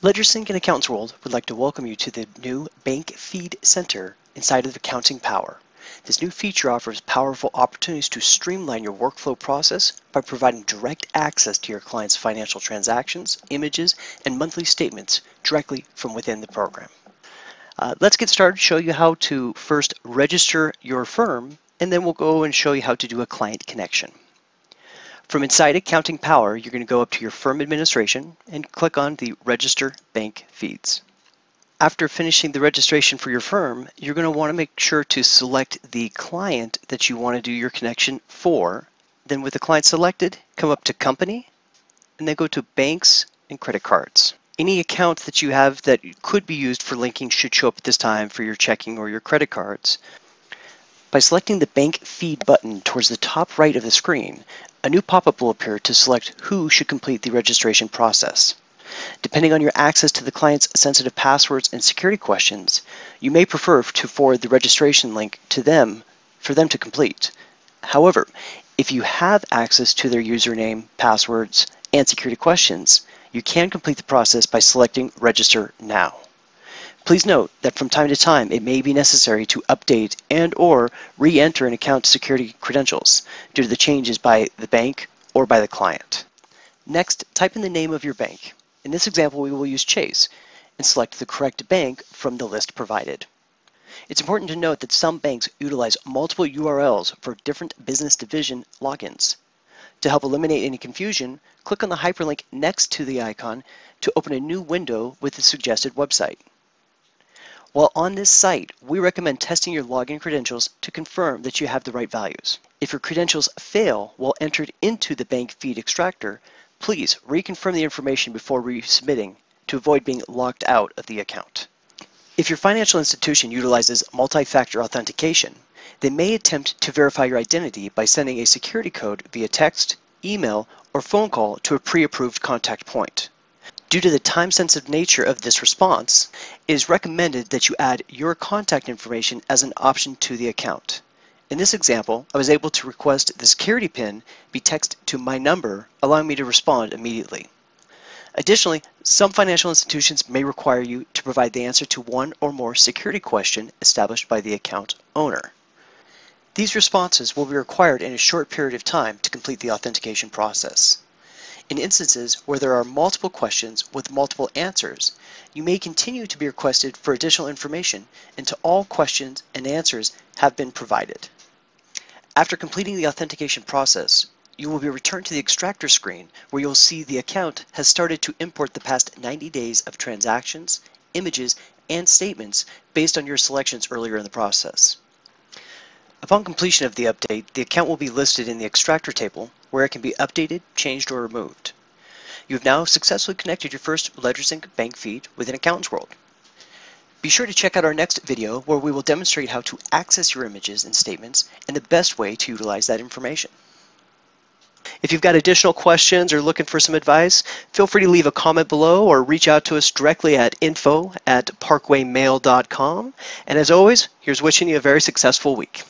LedgerSync and Accountants World would like to welcome you to the new Bank Feed Center inside of Accounting Power. This new feature offers powerful opportunities to streamline your workflow process by providing direct access to your client's financial transactions, images, and monthly statements directly from within the program. Uh, let's get started, show you how to first register your firm, and then we'll go and show you how to do a client connection. From inside Accounting Power, you're going to go up to your firm administration and click on the Register Bank Feeds. After finishing the registration for your firm, you're going to want to make sure to select the client that you want to do your connection for. Then with the client selected, come up to Company, and then go to Banks and Credit Cards. Any account that you have that could be used for linking should show up at this time for your checking or your credit cards. By selecting the Bank Feed button towards the top right of the screen, a new pop-up will appear to select who should complete the registration process. Depending on your access to the client's sensitive passwords and security questions, you may prefer to forward the registration link to them for them to complete. However, if you have access to their username, passwords, and security questions, you can complete the process by selecting Register Now. Please note that from time to time it may be necessary to update and or re-enter an account security credentials due to the changes by the bank or by the client. Next, type in the name of your bank. In this example, we will use Chase and select the correct bank from the list provided. It's important to note that some banks utilize multiple URLs for different business division logins. To help eliminate any confusion, click on the hyperlink next to the icon to open a new window with the suggested website. While on this site, we recommend testing your login credentials to confirm that you have the right values. If your credentials fail while entered into the bank feed extractor, please reconfirm the information before resubmitting to avoid being locked out of the account. If your financial institution utilizes multi-factor authentication, they may attempt to verify your identity by sending a security code via text, email, or phone call to a pre-approved contact point. Due to the time-sensitive nature of this response, it is recommended that you add your contact information as an option to the account. In this example, I was able to request the security PIN be texted to my number, allowing me to respond immediately. Additionally, some financial institutions may require you to provide the answer to one or more security question established by the account owner. These responses will be required in a short period of time to complete the authentication process. In instances where there are multiple questions with multiple answers, you may continue to be requested for additional information until all questions and answers have been provided. After completing the authentication process, you will be returned to the extractor screen where you'll see the account has started to import the past 90 days of transactions, images, and statements based on your selections earlier in the process. Upon completion of the update, the account will be listed in the extractor table where it can be updated, changed, or removed. You have now successfully connected your first LedgerSync bank feed within Accountants World. Be sure to check out our next video where we will demonstrate how to access your images and statements and the best way to utilize that information. If you've got additional questions or looking for some advice, feel free to leave a comment below or reach out to us directly at info at parkwaymail.com. And as always, here's wishing you a very successful week.